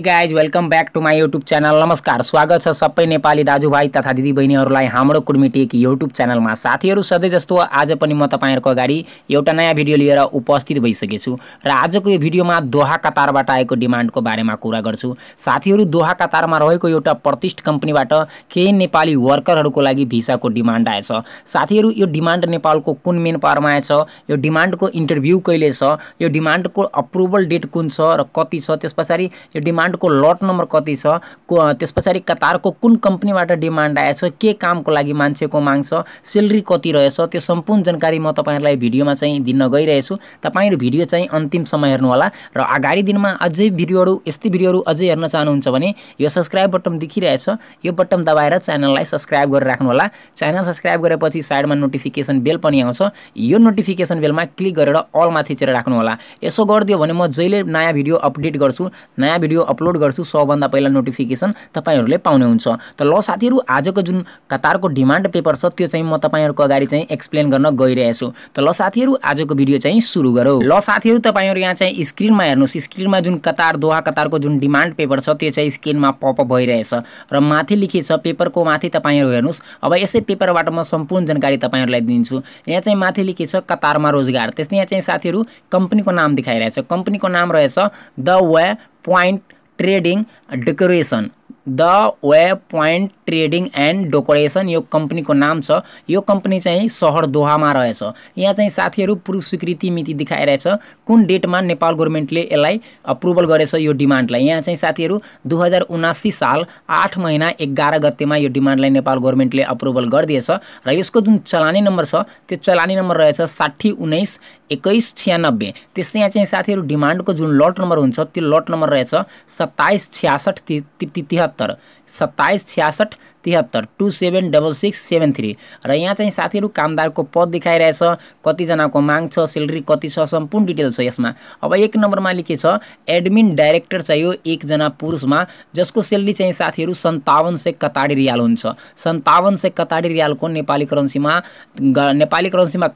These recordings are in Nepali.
Guys welcome back to my YouTube channel नमस्कार स्वागत छ सबै नेपाली दाजुभाइ तथा दिदीबहिनीहरूलाई हाम्रो कुर्मिटेक युट्युब च्यानलमा साथीहरू सधैँ जस्तो आज पनि म तपाईँहरूको अगाडि एउटा नयाँ भिडियो लिएर उपस्थित भइसकेछु र आजको यो भिडियोमा दोहा कतारबाट आएको डिमान्डको बारेमा कुरा गर्छु साथीहरू दोहा कतारमा रहेको एउटा प्रतिष्ठित कम्पनीबाट केही नेपाली वर्करहरूको लागि भिसाको डिमान्ड आएछ साथीहरू यो डिमान्ड नेपालको कुन मेन पावरमा आएछ यो डिमान्डको इन्टरभ्यू कहिले छ यो डिमान्डको अप्रुभल डेट कुन छ र कति छ त्यस पछाडि यो डिमान्ड डिमान्डको लट नम्बर कति छ? त्यस पछाडि कतारको कुन कम्पनीबाट डिमान्ड आएछ? के कामको लागि मान्छेको माग छ? सेलरी कति रहेछ? त्यो सम्पूर्ण जानकारी म तपाईँहरूलाई भिडियोमा चाहिँ दिन गइरहेछु। तपाईँहरू भिडियो चाहिँ अन्तिम समय हेर्नुहोला र अगाडि दिनमा अझै भिडियोहरू यस्तै भिडियोहरू अझै हेर्न चाहनुहुन्छ भने यो सब्सक्राइब बटन देखिरहेछ। यो बटन दबाएर च्यानललाई सब्सक्राइब गरेर राख्नुहोला। च्यानल सब्सक्राइब गरेपछि साइडमा नोटिफिकेसन बेल पनि आउँछ। यो नोटिफिकेसन बेलमा क्लिक गरेर अलमा थिचेर राख्नुहोला। यसो गरिदियो भने म जहिले नयाँ भिडियो अपडेट गर्छु। नयाँ भिडियो अपलोड गर्छु सबभन्दा पहिला नोटिफिकेसन तपाईँहरूले पाउनुहुन्छ। त ल साथीहरू आजको जुन कतारको डिमान्ड पेपर छ त्यो चाहिँ म तपाईँहरूको अगाडि चाहिँ एक्सप्लेन गर्न गइरहेछु। त ल साथीहरू आजको भिडियो चाहिँ सुरु गरौँ। ल साथीहरू तपाईँहरू यहाँ चाहिँ स्क्रिनमा हेर्नुहोस्। स्क्रिनमा जुन कतार दोहा कतारको जुन डिमान्ड पेपर छ त्यो चाहिँ स्क्रिनमा पपअप भइरहेछ। र माथि लेखिएको छ पेपरको माथि तपाईँहरू हेर्नुहोस्। अब यसै पेपरबाट म सम्पूर्ण जानकारी तपाईँहरूलाई दिन्छु। यहाँ चाहिँ माथि लेखिएको छ कतारमा रोजगार। त्यस्तै यहाँ चाहिँ साथीहरू कम्पनीको नाम देखाइरहेछ। कम्पनीको नाम रहेछ the way point trading decoration the way point trading and decoration यो कम्पनीको नाम छ। यो कम्पनी चाहिँ सहर दोहामा रहेछ। यहाँ चाहिँ साथीहरू पूर्व स्वीकृति मिति देखाइरहेछ। कुन डेटमा नेपाल गभर्मेन्टले यसलाई अप्रुभल गरेछ यो डिमान्डलाई यहाँ चाहिँ साथीहरू दुई हजार उनासी साल आठ महिना एघार गतेमा यो डिमान्डलाई नेपाल गभर्मेन्टले अप्रुभल गरिदिएछ। र यसको जुन चलानी नम्बर छ त्यो चलानी नम्बर रहेछ साठी उन्नाइस एक्काइस छ्यानब्बे। त्यस्तै यहाँ चाहिँ साथीहरू डिमान्डको जुन लट नम्बर हुन्छ त्यो लट नम्बर रहेछ सत्ताइस छ्यासठ तिहत्तर। सत्ताइस छ्यासठ तिहत्तर two seven double six seven three. र यहाँ चाहिँ साथीहरू कामदारको पद देखाइरहेछ। कतिजनाको माग छ सेलरी कति छ सम्पूर्ण डिटेल छ यसमा। अब एक नम्बरमा लेखे छ एडमिन डाइरेक्टर चाहियो एकजना पुरुषमा जसको सेलरी चाहिँ साथीहरू सन्तावन सय कताडी रियाल हुन्छ। सन्तावन सय कताडी रियालको नेपाली करेन्सीमा नेपाली करेन्सीमा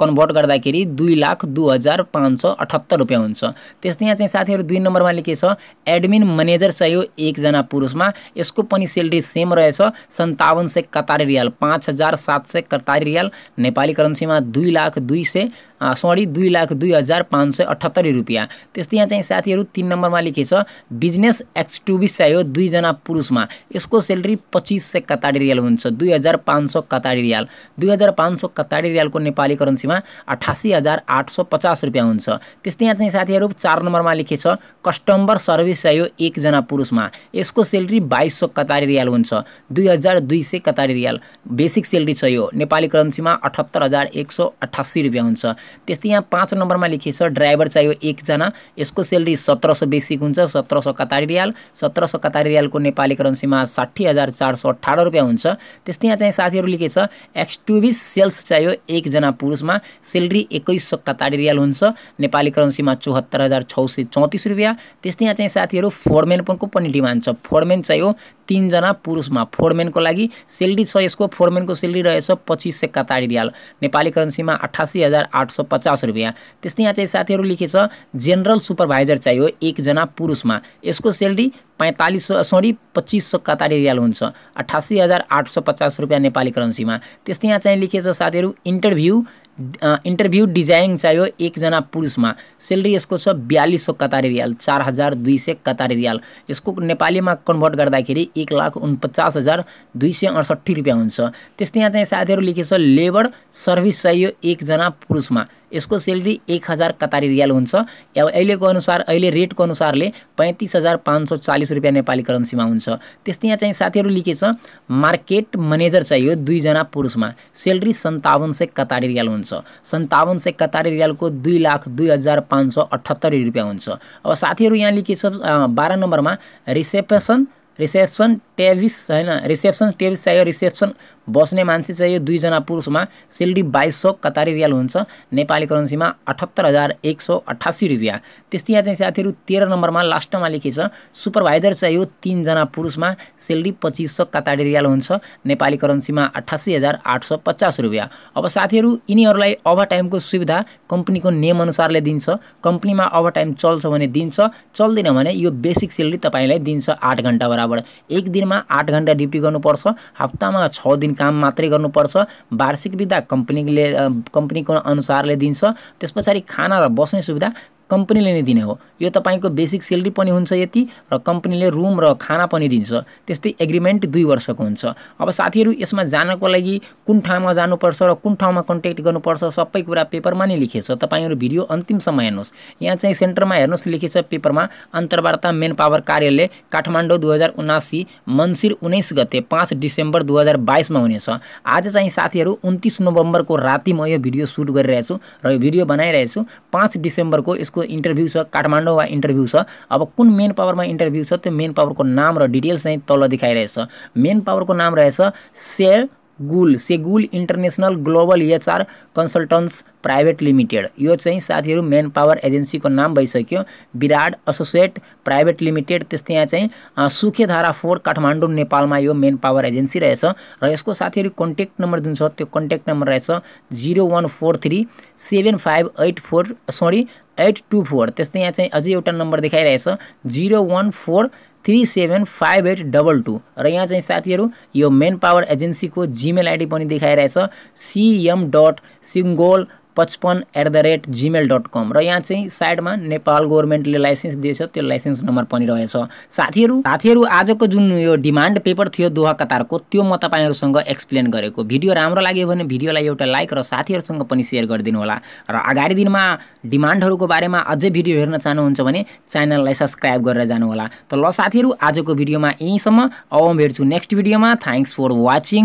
कन्भर्ट गर्दाखेरि दुई लाख दुई हजार पाँच सय अठहत्तर रुपियाँ हुन्छ। त्यस्तै यहाँ चाहिँ साथीहरू दुई नम्बरमा लेखे छ एडमिन म्यानेजर चाहियो एकजना पुरुषमा। यसको पनि सेलरी सेम रहेछ। सन्तावन सय कतारी रियाल पाँच हजार सात सय कतारी रियाल। नेपाली करेन्सीमा दुई लाख दुई सय सरी दुई लाख दुई हजार पाँच सय अठहत्तरी रुपियाँ। त्यस्तै यहाँ चाहिँ साथीहरू तिन नम्बरमा लेखेछ बिजनेस एक्सटुबिस चाहियो दुईजना पुरुषमा। यसको सेलरी पच्चिस सय कताडी रियाल हुन्छ दुई हजार पाँच सौ कताडी रियाल। दुई हजार पाँच सौ कताडी रियालको नेपाली करेन्सीमा अठासी हजार आठ सौ पचास रुपियाँ हुन्छ। त्यस्तै यहाँ चाहिँ साथीहरू चार नम्बरमा लेखेछ कस्टमर सर्भिस चाहियो एकजना पुरुषमा। यसको सेलरी बाइस सौ कतारी रियाल हुन्छ दुई हजार दुई सय कतारी रियाल। बेसिक सेलरी छ यो। नेपाली करेन्सीमा अठहत्तर हजार एक सौ अठासी रुपियाँ हुन्छ। त्यस्तै यहाँ पाँच नम्बरमा लेखिएको छ ड्राइभर चाहियो एकजना यसको सेलरी सत्र सौ बेसिक हुन्छ सत्र सौ कतारी रियाल। सत्र सौ कतारी नेपाली करेन्सीमा साठी हजार चार सौ अठार रुपियाँ हुन्छ। त्यस्तै यहाँ चाहिँ साथीहरू लेखेको छ एक्सटुबिस सेल्स चाहियो एकजना पुरुषमा। सेलरी एक्काइस सौ कतारी रियाल हुन्छ। नेपाली करेन्सीमा चौहत्तर हजार छ सय चौतिस रुपियाँ। त्यस्तै यहाँ चाहिँ साथीहरू फोरमेनको पनि डिमान्ड छ। फोरमेन चाहियो तिनजना पुरुषमा। फोरमेनको लागि सेलरी छ यसको फोरमेनको सेलरी रहेछ पच्चिस सय कतारी रियाल। नेपाली करेन्सीमा अठासी हजार आठ सौ पचास रुपियाँ। त्यस्तै यहाँ चाहिँ साथीहरू लेखेछ जेनरल सुपरभाइजर चाहियो एकजना पुरुषमा। यसको सेलरी पैँतालिस सौ सरी पच्चिस सौ कतारी रियाल हुन्छ। अठासी हजार आठ सौ पचास रुपियाँ नेपाली करेन्सीमा त्यस्तै यहाँ चाहिँ लेखेछ साथीहरू इन्टरभ्यू इन्टरभ्यू डिजाइन चाहियो एकजना पुरुषमा। सेलरी यसको छ बयालिस सौ कतारी रियाल चार हजार दुई सय कतारी रियाल। यसको नेपालीमा कन्भर्ट गर्दाखेरि एक लाख उनपचास हजार दुई सय अडसट्ठी रुपियाँ हुन्छ। त्यस्तै यहाँ चाहिँ साथीहरू लेखेको छ लेबर सर्भिस चाहियो एकजना पुरुषमा। यसको सेलरी एक हजार कतारी रियाल हुन्छ। अब अहिलेको अनुसार अहिले रेटको अनुसारले पैँतिस हजार पाँच सौ चालिस रुपियाँ नेपाली करेन्सीमा हुन्छ। त्यस्तै यहाँ चाहिँ साथीहरू लेखे छ मार्केट म्यानेजर चाहियो दुईजना पुरुषमा। सेलरी सन्तावन सय कतारी रियाल हुन्छ। सन्तावन सय कतारी रियालको दुई लाख दुई हजार पाँच सौ अठहत्तरी रुपियाँ हुन्छ। अब साथीहरू यहाँ लेखे छ बाह्र नम्बरमा रिसेप्सन रिसेप्सन टेभिस होइन रिसेप्सन टेभिस चाहियो रिसेप्सन बस्ने मान्छे चाहियो दुईजना पुरुषमा सेलरी बाइस सौ कतारी रियाल हुन्छ नेपाली करेन्सीमा अठहत्तर हजार एक सौ अठासी रुपियाँ। त्यस्तै यहाँ चाहिँ साथीहरू तेह्र नम्बरमा लास्टमा लेखेछ सुपरभाइजर चाहियो तिनजना पुरुषमा सेलरी पच्चिस सौ कतारी रियाल हुन्छ नेपाली करेन्सीमा अठासी हजार आठ सौ पचास रुपियाँ। अब साथीहरू यिनीहरूलाई ओभर टाइमको सुविधा कम्पनीको नियमअनुसारले दिन्छ कम्पनीमा ओभर टाइम चल्छ भने दिन्छ चल्दैन भने यो बेसिक सेलरी तपाईँलाई दिन्छ आठ घन्टा बराबर। एक दिनमा आठ घन्टा ड्युटी गर्नुपर्छ हप्तामा छ दिन काम मात्रै गर्नुपर्छ वार्षिक विधा कम्पनीले कम्पनीको अनुसारले दिन्छ। त्यस पछाडि खाना र बस्ने सुविधा कम्पनीले नै दिने हो। यो तपाईँको बेसिक सेलेरी पनि हुन्छ यति र कम्पनीले रुम र खाना पनि दिन्छ। त्यस्तै एग्रिमेन्ट दुई वर्षको हुन्छ। अब साथीहरू यसमा जानको लागि कुन ठाउँमा जानुपर्छ र कुन ठाउँमा कन्ट्याक्ट गर्नुपर्छ सबै कुरा पेपरमा नै लेखेछ तपाईँहरू भिडियो अन्तिमसम्म हेर्नुहोस्। यहाँ चाहिँ सेन्टरमा हेर्नुहोस् लेखेछ पेपरमा अन्तर्वार्ता मेन पावर कार्यालय काठमाडौँ दुई हजार उनासी मन्सिर उन्नाइस गते पाँच डिसेम्बर दुई हजार बाइसमा हुनेछ। आज चाहिँ साथीहरू उन्तिस नोभेम्बरको राति म यो भिडियो सुट गरिरहेछु र यो भिडियो बनाइरहेछु। पाँच डिसेम्बरको यसको जसको इन्टरभ्यू छ काठमाडौँमा इन्टरभ्यू छ। अब कुन मेन पावरमा इन्टरभ्यू छ त्यो मेन पावरको नाम र डिटेल्स चाहिँ तल देखाइरहेछ। मेन पावरको नाम रहेछ सेयर गुल Seagull international global HR consultants private limited. यो चाहिँ साथीहरू मेन पावर एजेन्सीको नाम भइसक्यो। विराट एसोसिएट प्राइभेट लिमिटेड त्यस्तै यहाँ चाहिँ सुखेधारा फोर काठमाडौँ नेपालमा यो मेन पावर एजेन्सी रहेछ। र यसको साथीहरू कन्ट्याक्ट नम्बर जुन छ त्यो कन्ट्याक्ट नम्बर रहेछ zero one four three seven five eight four sorry eight two four. त्यस्तै यहाँ चाहिँ अझै एउटा नम्बर देखाइरहेछ। Zero one four three seven five eight double two र यहाँ चाहिँ साथीहरू यो मेन पावर एजेन्सीको जिमेल आइडी पनि देखाइरहेछ सिएम डट सिङ्गोल पचपन्न at the rate Gmail dot com र यहाँ चाहिँ साइडमा नेपाल गभर्मेन्टले लाइसेन्स दिएछ त्यो लाइसेन्स नम्बर पनि रहेछ साथीहरू साथीहरू आजको जुन यो डिमान्ड पेपर थियो दोहा कतारको त्यो म तपाईँहरूसँग एक्सप्लेन गरेको भिडियो राम्रो लाग्यो भने भिडियोलाई एउटा लाइक र साथीहरूसँग पनि सेयर गरिदिनु होला र अगाडि दिनमा डिमान्डहरूको बारेमा अझै भिडियो हेर्न चाहनुहुन्छ भने च्यानललाई सब्सक्राइब गरेर जानुहोला त ल साथीहरू आजको भिडियोमा यहीँसम्म अब भेट्छु नेक्स्ट भिडियोमा थ्याङ्क्स फर वाचिङ